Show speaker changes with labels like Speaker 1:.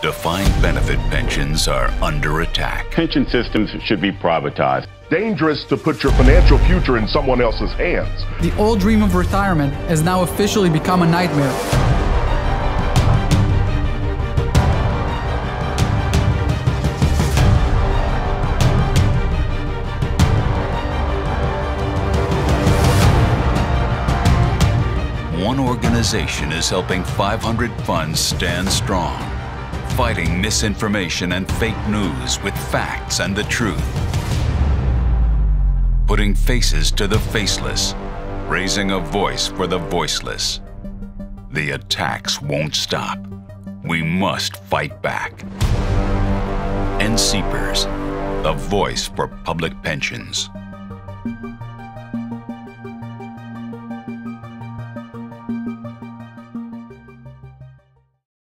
Speaker 1: Defined benefit pensions are under attack.
Speaker 2: Pension systems should be privatized.
Speaker 3: Dangerous to put your financial future in someone else's hands.
Speaker 4: The old dream of retirement has now officially become a nightmare.
Speaker 1: One organization is helping 500 funds stand strong, fighting misinformation and fake news with facts and the truth. Putting faces to the faceless, raising a voice for the voiceless. The attacks won't stop. We must fight back. NCPERS, the voice for public pensions.